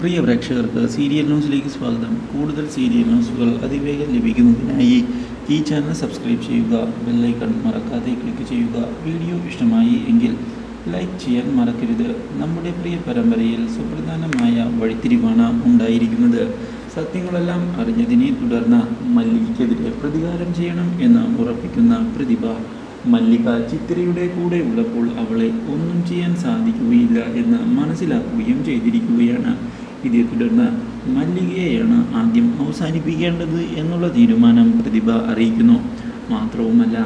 പ്രിയ പ്രേക്ഷകർക്ക് സീരിയൽ ന്യൂസിലേക്ക് സ്വാഗതം. കൂടുതൽ സീരിയൽ ന്യൂസുകൾ അതിവേഗം ലഭിക്കുന്നതിനായി ഈ ചാനൽ സബ്സ്ക്രൈബ് ചെയ്യുക ബെല്ലൈക്കൺ മറക്കാതെ ക്ലിക്ക് ചെയ്യുക. വീഡിയോ ഇഷ്ടമായി എങ്കിൽ ലൈക്ക് ചെയ്യാൻ മറക്കരുത്. നമ്മുടെ പ്രിയ പരമ്പരയിൽ സുപ്രധാനമായ വഴിത്തിരിവാണ് ഉണ്ടായിരിക്കുന്നത്. സത്യങ്ങളെല്ലാം അറിഞ്ഞതിനെ തുടർന്ന് മല്ലികയ്ക്കെതിരെ പ്രതികാരം ചെയ്യണം എന്ന് ഉറപ്പിക്കുന്ന പ്രതിഭ മല്ലിക ചിത്രയുടെ കൂടെ ഉള്ളപ്പോൾ അവളെ ഒന്നും ചെയ്യാൻ സാധിക്കുകയില്ല എന്ന് മനസ്സിലാക്കുകയും ചെയ്തിരിക്കുകയാണ്. ഇതേ തുടർന്ന് മല്ലികയെയാണ് ആദ്യം അവസാനിപ്പിക്കേണ്ടത് എന്നുള്ള തീരുമാനം പ്രതിഭ അറിയിക്കുന്നു. മാത്രവുമല്ല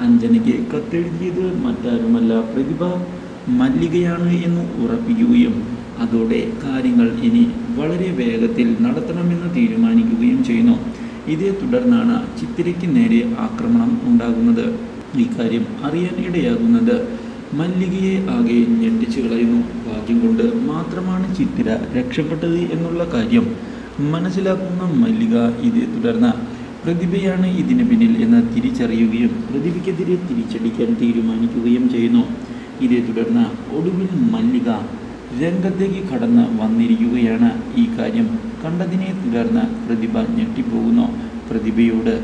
അഞ്ജനയ്ക്ക് കത്തെഴുതിയത് മറ്റാരുമല്ല. പ്രതിഭ മല്ലികയാണ് എന്ന് ഉറപ്പിക്കുകയും അതോടെ കാര്യങ്ങൾ ഇനി വളരെ വേഗത്തിൽ നടത്തണമെന്ന് തീരുമാനിക്കുകയും ചെയ്യുന്നു. ഇതേ തുടർന്നാണ് ചിത്തിരയ്ക്ക് നേരെ ആക്രമണം ഉണ്ടാകുന്നത്. ഇക്കാര്യം അറിയാൻ ഇടയാകുന്നത്. മല്ലികയെ ആകെ ഞെട്ടിച്ചു കളയുന്നു. ഭാഗ്യം കൊണ്ട് മാത്രമാണ് ചിത്തിര രക്ഷപ്പെട്ടത് എന്നുള്ള കാര്യം മനസ്സിലാക്കുന്ന മല്ലിക ഇതേ തുടർന്ന് പ്രതിഭയാണ് ഇതിന് പിന്നിൽ എന്ന് തിരിച്ചറിയുകയും പ്രതിഭയ്ക്കെതിരെ തിരിച്ചടിക്കാൻ തീരുമാനിക്കുകയും ചെയ്യുന്നു. ഇതേ തുടർന്ന് ഒടുവിൽ മല്ലിക രംഗത്തേക്ക് കടന്ന് വന്നിരിക്കുകയാണ് ഈ കാര്യം കണ്ടതിനെ തുടർന്ന് പ്രതിഭ ഞെട്ടിപ്പോകുന്നു. പ്രതിഭയോട്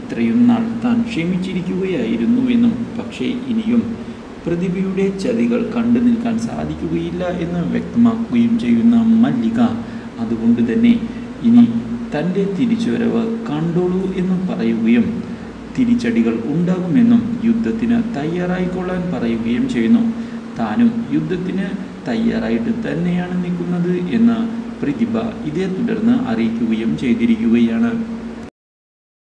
ഇത്രയും നാൾ താൻ ക്ഷമിച്ചിരിക്കുകയായിരുന്നുവെന്നും പക്ഷേ ഇനിയും പ്രതിഭയുടെ ചതികൾ കണ്ടു നിൽക്കാൻ സാധിക്കുകയില്ല എന്ന് വ്യക്തമാക്കുകയും ചെയ്യുന്ന മല്ലിക അതുകൊണ്ട് തന്നെ ഇനി തന്റെ തിരിച്ചുവരവ് കണ്ടോളൂ എന്ന് പറയുകയും തിരിച്ചടികൾ ഉണ്ടാകുമെന്നും യുദ്ധത്തിന് തയ്യാറായിക്കൊള്ളാൻ പറയുകയും ചെയ്യുന്നു. താനും യുദ്ധത്തിന് തയ്യാറായിട്ട് തന്നെയാണ് നിൽക്കുന്നത് എന്ന് പ്രതിഭ ഇതേ തുടർന്ന് അറിയിക്കുകയും ചെയ്തിരിക്കുകയാണ്.